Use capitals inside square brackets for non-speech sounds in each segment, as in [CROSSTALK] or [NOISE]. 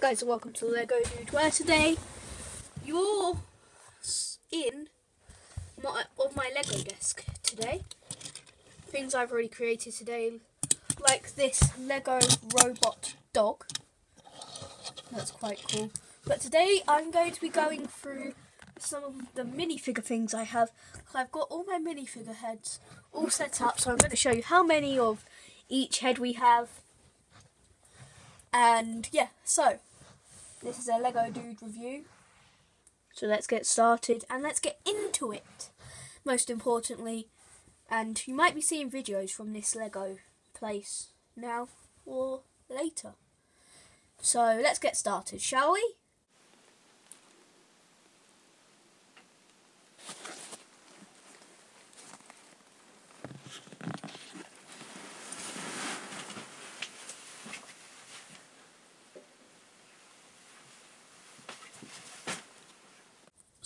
Hey guys welcome to Lego Dude where today you're in my, on my Lego desk today. Things I've already created today like this Lego robot dog. That's quite cool. But today I'm going to be going through some of the minifigure things I have. I've got all my minifigure heads all set up so I'm going to show you how many of each head we have and yeah, so this is a Lego Dude review. So let's get started and let's get into it. Most importantly, and you might be seeing videos from this Lego place now or later. So let's get started, shall we?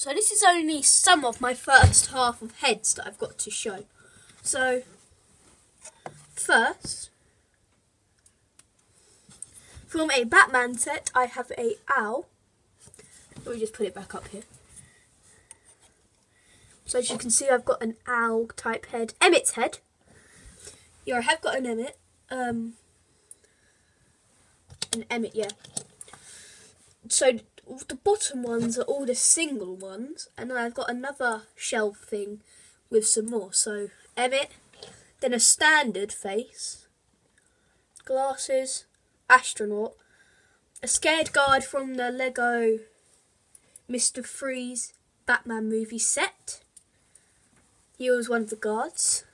So this is only some of my first half of heads that I've got to show. So first, from a Batman set, I have a owl. Let me just put it back up here. So as you can see, I've got an owl type head, Emmett's head. Yeah, I have got an Emmett. Um, an Emmett, yeah. So the bottom ones are all the single ones, and then I've got another shelf thing with some more. So Emmett, then a standard face, glasses, astronaut, a scared guard from the Lego Mr. Freeze Batman movie set. He was one of the guards.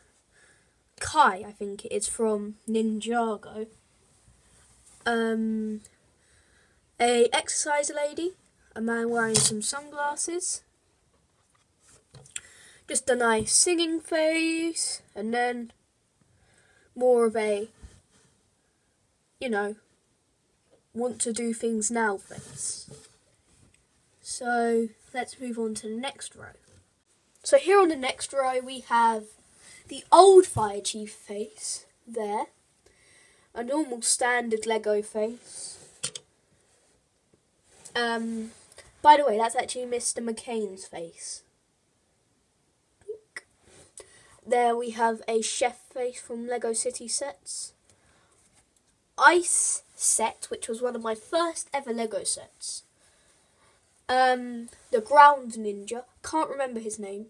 Kai, I think it is from Ninjago. Um, a exercise lady, a man wearing some sunglasses, just a nice singing face, and then more of a, you know, want to do things now face. So let's move on to the next row. So here on the next row we have the old fire chief face there, a normal standard Lego face, um, by the way, that's actually Mr. McCain's face. There we have a chef face from Lego City Sets. Ice set, which was one of my first ever Lego sets. Um, the Ground Ninja, can't remember his name.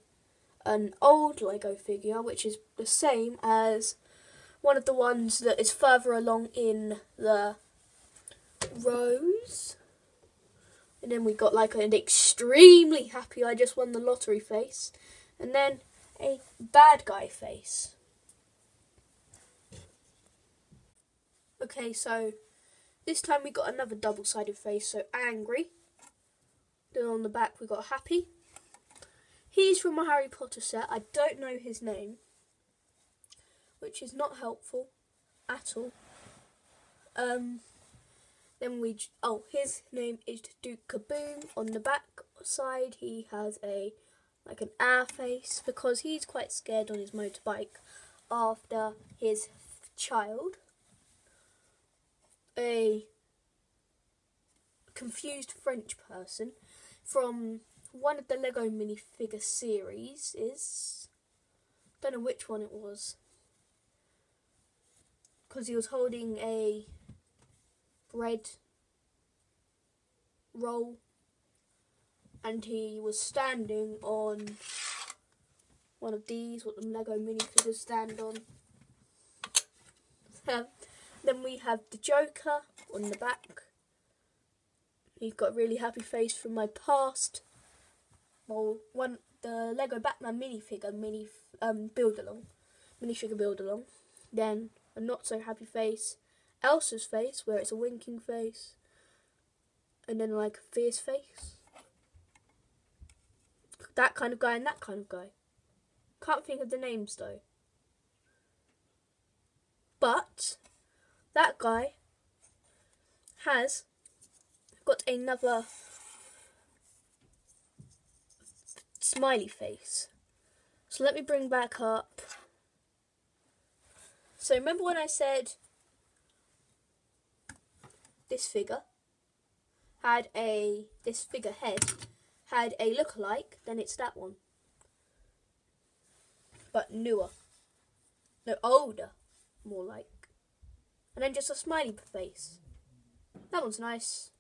An old Lego figure, which is the same as one of the ones that is further along in the rows. And then we got like an extremely happy I just won the lottery face. And then a bad guy face. Okay, so this time we got another double-sided face, so angry. Then on the back we got happy. He's from a Harry Potter set. I don't know his name, which is not helpful at all. Um, then we, oh, his name is Duke Kaboom. On the back side, he has a, like an air face because he's quite scared on his motorbike after his child. A confused French person from one of the Lego minifigure series is, don't know which one it was, because he was holding a bread roll and he was standing on one of these, what the Lego mini minifigures stand on. [LAUGHS] then we have the Joker on the back. He's got a really happy face from my past. Well, one the Lego Batman minifigure mini um build along, minifigure build along. Then a not so happy face Elsa's face, where it's a winking face, and then like a fierce face. That kind of guy and that kind of guy. Can't think of the names though. But that guy has got another smiley face. So let me bring back up. So remember when I said this figure had a this figure head had a look-alike, then it's that one. But newer. No, older, more like. And then just a smiley face. That one's nice.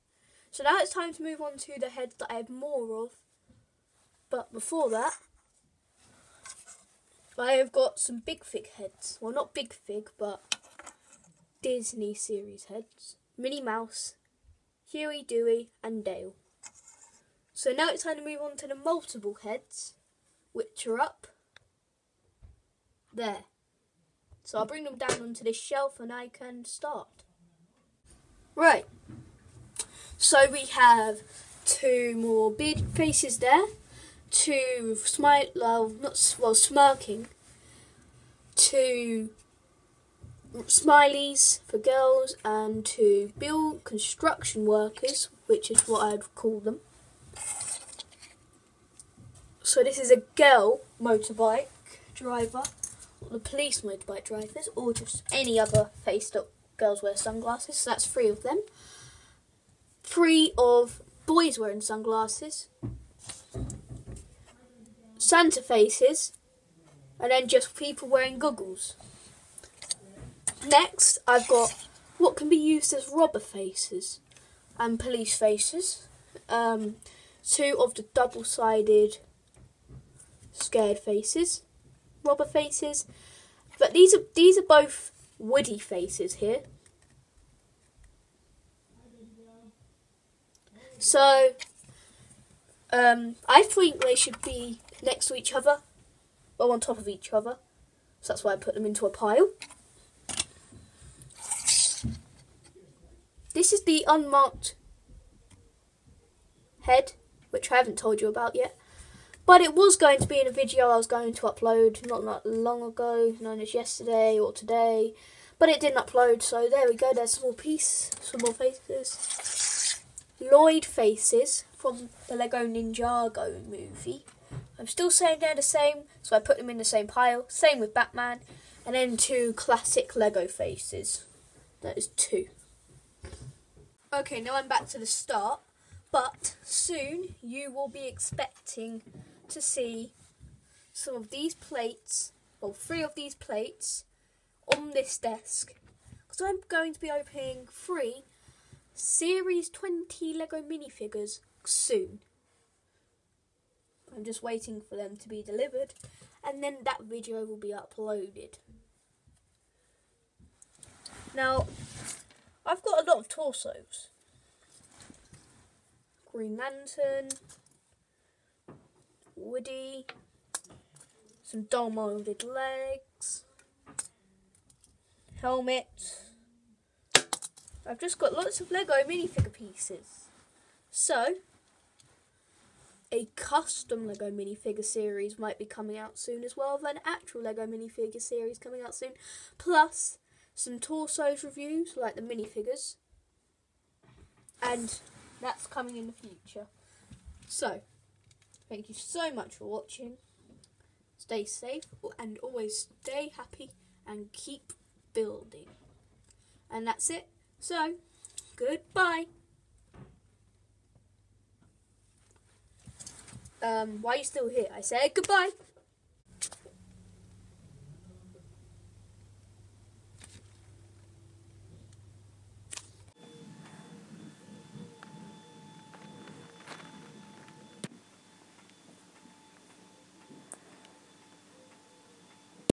So now it's time to move on to the heads that I have more of. But before that, I have got some big fig heads. Well, not big fig, but Disney series heads. Minnie Mouse, Huey, Dewey, and Dale. So now it's time to move on to the multiple heads, which are up there. So I'll bring them down onto this shelf and I can start. Right. So we have two more big faces there, two smile, well, not well, smirking, two smileys for girls, and to build construction workers, which is what I'd call them. So this is a girl motorbike driver, or the police motorbike drivers, or just any other face that girls wear sunglasses. So that's three of them. Three of boys wearing sunglasses. Santa faces, and then just people wearing goggles. Next, I've got what can be used as robber faces and police faces. Um, two of the double-sided scared faces, robber faces. But these are these are both woody faces here. So um, I think they should be next to each other, or on top of each other. So that's why I put them into a pile. This is the unmarked head, which I haven't told you about yet. But it was going to be in a video I was going to upload not that long ago, known as yesterday or today. But it didn't upload, so there we go, there's a small piece, some more faces. Lloyd faces from the Lego Ninjago movie. I'm still saying they're the same, so I put them in the same pile. Same with Batman. And then two classic Lego faces. That is two. Okay, now I'm back to the start. But soon you will be expecting to see some of these plates, or three of these plates, on this desk. Because I'm going to be opening three Series 20 Lego minifigures soon. I'm just waiting for them to be delivered, and then that video will be uploaded. Now, I've got a lot of torsos. Green Lantern, Woody, some doll molded legs, helmet. I've just got lots of Lego minifigure pieces. So, a custom Lego minifigure series might be coming out soon as well, an actual Lego minifigure series coming out soon, plus some torsos reviews like the minifigures, and that's coming in the future. So, thank you so much for watching. Stay safe and always stay happy and keep building. And that's it. So, goodbye. Um, why are you still here? I said goodbye.